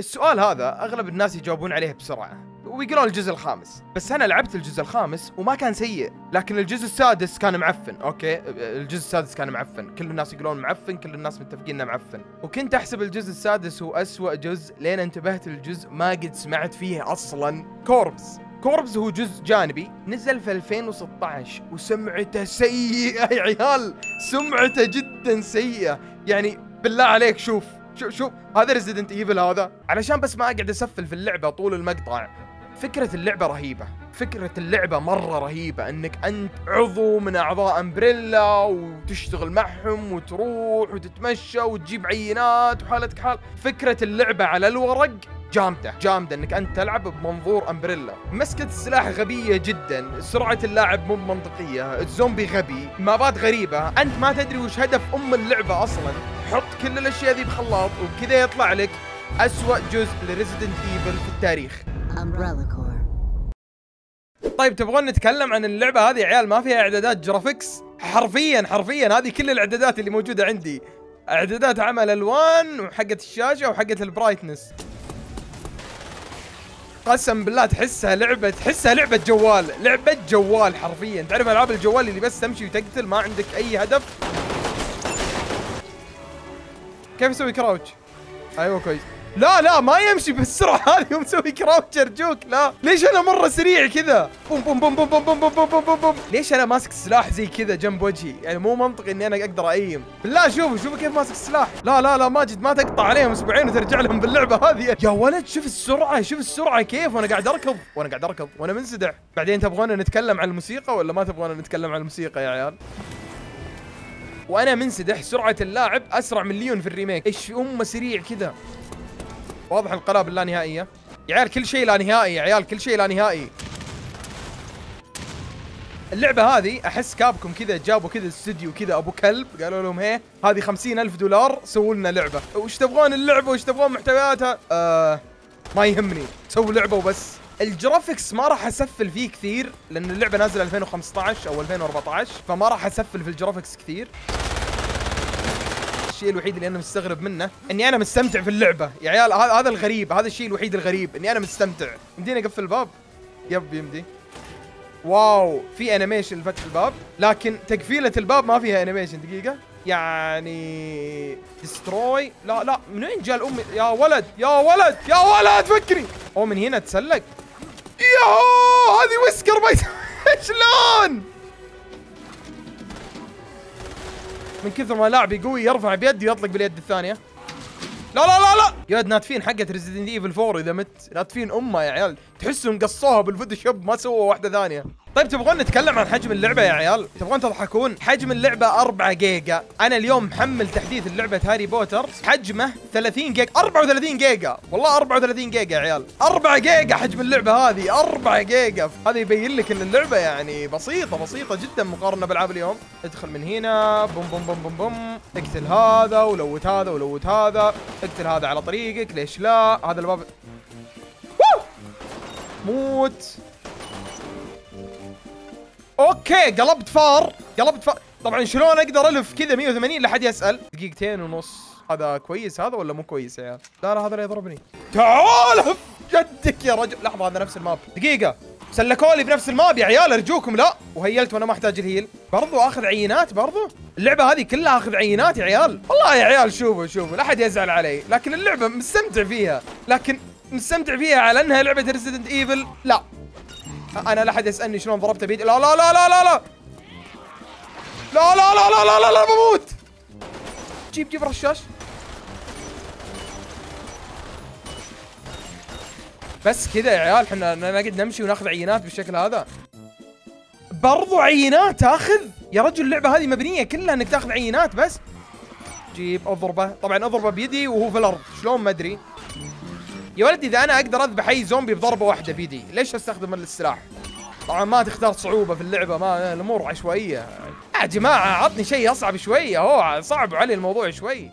السؤال هذا أغلب الناس يجاوبون عليه بسرعة ويقولون الجزء الخامس. بس أنا لعبت الجزء الخامس وما كان سيء لكن الجزء السادس كان معفن أوكي؟ الجزء السادس كان معفن. كل الناس يقولون معفن كل الناس متفقين إنه معفن. وكنت أحسب الجزء السادس هو أسوأ جزء لين انتبهت للجزء ما قد سمعت فيه أصلا. Corps Corps هو جزء جانبي نزل في 2016 وسمعته سيئة يا عيال سمعته جدا سيئة. يعني بالله عليك شوف شوف شوف هذا Resident Evil هذا. علشان بس ما أقعد أسفل في اللعبة طول المقطع فكرة اللعبة رهيبة. فكرة اللعبة مرة رهيبة إنك أنت عضو من أعضاء Umbrella وتشتغل معهم وتروح وتتمشى وتجيب عينات وحالتك حال. فكرة اللعبة على الورق جامده جامده إنك أنت تلعب بمنظور Umbrella. مسكة السلاح غبية جدا سرعة اللاعب مو منطقية الزومبي غبي مابات غريبة أنت ما تدري وش هدف أم اللعبة أصلا. حط كل الأشياء ذي بخلاط وبكذا يطلع لك أسوأ جزء ل Resident Evil في التاريخ. طيب تبغون نتكلم عن اللعبة هذه يا عيال؟ ما فيها إعدادات graphics؟ حرفيا حرفيا هذه كل الإعدادات اللي موجودة عندي. إعدادات عمى ألوان وحقه الشاشة وحقه ال brightness قسم بالله تحسها لعبة تحسها لعبة جوال لعبة جوال حرفيا. تعرف ألعاب الجوال اللي بس تمشي وتقتل؟ ما عندك أي هدف؟ كيف أسوي crouch؟ أيوه كويس. لا لا ما يمشي بالسرعة هذه ومسوي crouch ارجوك لا. ليش أنا مرة سريع كذا؟ بوم بوم بوم بوم بوم بوم بوم بوم بوم. بوم ليش أنا ماسك السلاح زي كذا جنب وجهي؟ يعني مو منطقي إني أنا أقدر aim بالله شوفوا شوفوا كيف ماسك السلاح لا لا لا ماجد ما تقطع عليهم أسبوعين وترجع لهم باللعبة هذه. يا ولد شوف السرعة شوف السرعة كيف؟ وأنا قاعد أركض وأنا قاعد أركض وأنا منسدح. بعدين تبغون نتكلم عن الموسيقى ولا ما تبغون نتكلم عن الموسيقى يا عيال؟ وأنا منسدح سرعة اللاعب أسرع من ليون في ال remake. إيش أمه سريع كذا. واضح القنابل اللا نهائية. يا عيال كل شيء لا نهائي يا عيال كل شيء لا نهائي. اللعبة هذه أحس Capcom كذا جابوا كذا استوديو كذا أبو كلب قالوا لهم هي هذه خمسين ألف دولار سووا لنا لعبة. وش تبغون اللعبة؟ وش تبغون محتوياتها؟ آه ما يهمني. سووا لعبة وبس. ال graphics ما راح أسفل فيه كثير لأن اللعبة نازلة 2015 أو 2014 فما راح أسفل في ال graphics كثير. الشيء الوحيد اللي أنا مستغرب منه إني أنا مستمتع في اللعبة. يا عيال هذا الغريب هذا الشيء الوحيد الغريب إني أنا مستمتع. يمديني أقفل الباب؟ yep يمدي. wow في animation لفتح الباب لكن تقفيلة الباب ما فيها animation دقيقة. يعني destroy لا لا من وين جاء الأم؟ يا ولد يا ولد يا ولد فكري. أو من هنا تسلق. ياهو هذه ويسكر ما شلون من كثر ما لاعبي قوي يرفع بيده يطلق باليد الثانية. لا لا لا لا. يا ناتفين حقت Resident Evil 4 إذا مت. ناتفين أمه يا عيال. تحسهم قصوها بال Photoshop ما سووا واحدة ثانية. طيب تبغون نتكلم عن حجم اللعبة يا عيال؟ تبغون تضحكون؟ حجم اللعبة 4 جيجا. أنا اليوم محمل تحديث اللعبة Harry Potter. حجمه 30 جيجا. 34 جيجا. والله 34 جيجا يا عيال. 4 جيجا حجم اللعبة هذه. 4 جيجا. هذا يبين لك إن اللعبة يعني بسيطة بسيطة جدا مقارنة بألعاب اليوم. ادخل من هنا. بوم بوم بوم بوم بوم. اقتل هذا و loot هذا و loot هذا. اقتل هذا على طريقك. ليش لا؟ هذا الباب! موت. okay قلبت فار قلبت فار. طبعا شلون أقدر ألف كذا 180 لحد يسأل؟ دقيقتين ونص. هذا كويس هذا ولا مو كويس يا عيال؟ لا لا هذا اللي يضربني. تعال جدك يا رجل. لحظة هذا نفس ال map. دقيقة. سلكوا لي بنفس ال map يا عيال أرجوكم. لا وهيلت وأنا ما أحتاج ال heal. برضو آخذ عينات برضو؟ اللعبة هذه كلها آخذ عينات يا عيال؟ والله يا عيال شوفوا شوفوا. لا حد يزعل علي. لكن اللعبة مستمتع فيها. لكن مستمتع فيها على أنها لعبة Resident Evil لا. أنا لا احد يسالني شلون ضربته بيدي لا لا لا لا لا لا لا لا لا لا لا لا لا بموت جيب جيب رشاش بس كذا يا عيال إحنا نقعد نمشي وناخذ عينات بالشكل هذا برضو عينات تاخذ يا رجل اللعبه هذه مبنيه كلها انك تاخذ عينات بس جيب اضربه طبعا اضربه بيدي وهو في الأرض شلون ما ادري يا ولد إذا أنا أقدر أذبح أي زومبي بضربة واحدة بيدي ليش أستخدم السلاح؟ طبعا ما تختار صعوبة في اللعبة ما الأمور عشوائية. يا جماعة عطني شيء أصعب شوية هو صعب علي الموضوع شوي.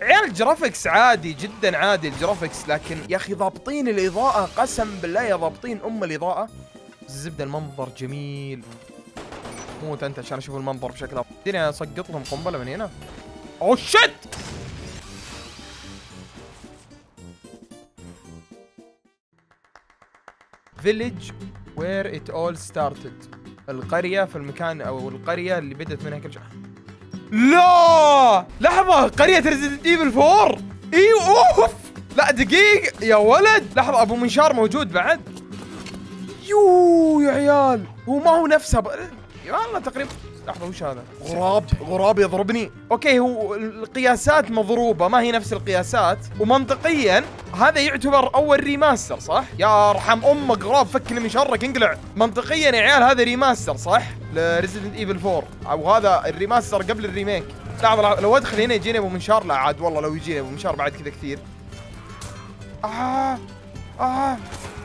عيال ال graphics عادي جدا عادي ال graphics لكن يا أخي ضابطين الإضاءة قسم بالله يا ضابطين أم الإضاءة. الزبده المنظر جميل. موت أنت عشان أشوف المنظر بشكل أفضل. تدري اسقط لهم قنبلة من هنا. oh shit village where it all started القرية في المكان أو القرية اللي بدت منها كل شيء؟ لا! لحظة! قرية Resident Evil 4 أيوه أوف! لا دقيق! يا ولد! لحظة أبو منشار موجود بعد. يو يا عيال! هو ما هو نفسه ب... والله تقريبا. لحظة وش هذا؟ غراب غراب يضربني. okay هو القياسات مضروبة ما هي نفس القياسات. ومنطقيا هذا يعتبر أول remaster صح؟ يا ارحم أمك غراب فكني من شرك انقلع. منطقيا يا عيال هذا remaster صح؟ ل Resident Evil 4 أو هذا ال remaster قبل ال remake. لحظه لحظة، لو أدخل هنا يجيني أبو منشار لا عاد والله لو يجيني أبو منشار بعد كذا كثير. آه.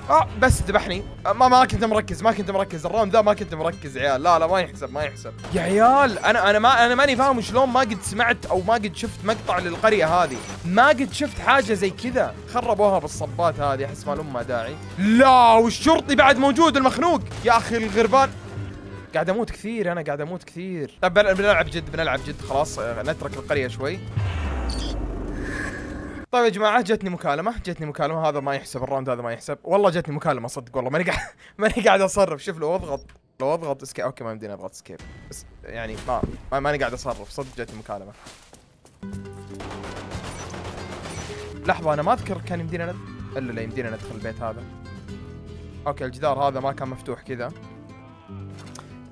آه بس ذبحني. آه، ما ما كنت مركز ما كنت مركز. ال round ذا ما كنت مركز يا عيال. لا لا ما يحسب ما يحسب. يا عيال أنا أنا ما أنا ماني فاهم شلون ما قد سمعت أو ما قد شفت مقطع للقرية هذه. ما قد شفت حاجة زي كذا. خربوها بالصبات هذه أحس ما لهم داعي. لا والشرطي بعد موجود المخنوق. يا أخي الغربان. قاعد أموت كثير أنا قاعد أموت كثير. بن- بنلعب جد بنلعب جد. خلاص آه، نترك القرية شوي. طيب يا جماعة جتني مكالمة جتني مكالمة هذا ما يحسب ال round هذا ما يحسب. والله جتني مكالمة صدق والله. ماني قاعد ماني قاعد أصرف. شوف لو اضغط لو أضغط escape okay ما يمديني أضغط escape بس يعني ما ما- ماني قاعد أصرف. صدق جتني مكالمة. لحظة أنا ما أذكر كان يمدينا ند... إلا لا يمدينا ندخل البيت هذا. okay الجدار هذا ما كان مفتوح كذا.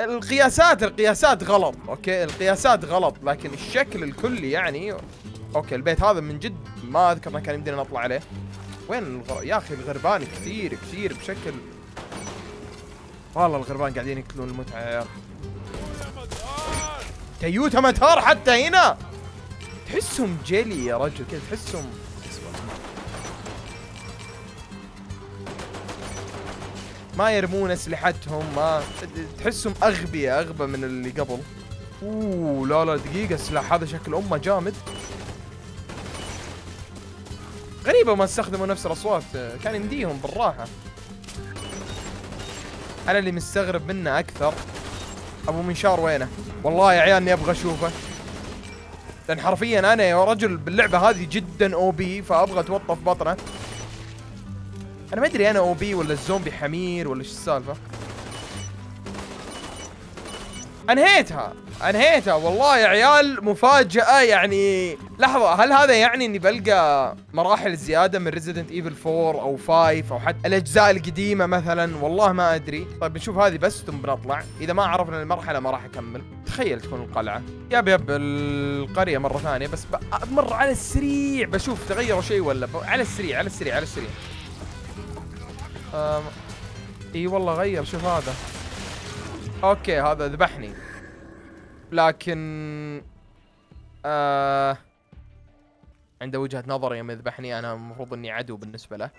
القياسات القياسات غلط okay؟ القياسات غلط لكن الشكل الكلي يعني okay البيت هذا من جد ما أذكر إنه كان يمدينا نطلع عليه. وين الغر... يا أخي الغربان كثير كثير بشكل. والله الغربان قاعدين ياكلون المتعة. يا عيال تيوتا متار حتى هنا! تحسهم جيلي يا رجل كذا تحسهم. ما يرمون أسلحتهم ما تحسهم أغبياء أغبى من اللي قبل. أوه لا لا دقيقة السلاح هذا شكل أمه جامد. غريبة ما استخدموا نفس الأصوات. كان يمديهم بالراحة. أنا اللي مستغرب منه أكثر. أبو منشار وينه؟ والله يا عيال إني أبغى أشوفه. لأن حرفيا أنا يا رجل باللعبة هذه جدا أو بي فأبغى أتوطف بطنه. أنا ما أدري أنا OP ولا الزومبي حمير ولا إيش السالفة. أنهيتها. أنهيتها. والله يا عيال مفاجأة يعني. لحظة هل هذا يعني إني بلقى مراحل زيادة من Resident Evil 4 أو 5 أو حتى الأجزاء القديمة مثلا؟ والله ما أدري. طيب بنشوف هذه بس ثم بنطلع. إذا ما عرفنا المرحلة ما راح أكمل. تخيل تكون القلعة. yep yep القرية مرة ثانية بس بمر على السريع. بشوف تغيروا شيء ولا. على السريع على السريع على السريع. إي والله غير. شوف هذا. أوكي هذا ذبحني. لكن آه عنده وجهة نظر يوم يذبحني أنا المفروض إني عدو بالنسبة له.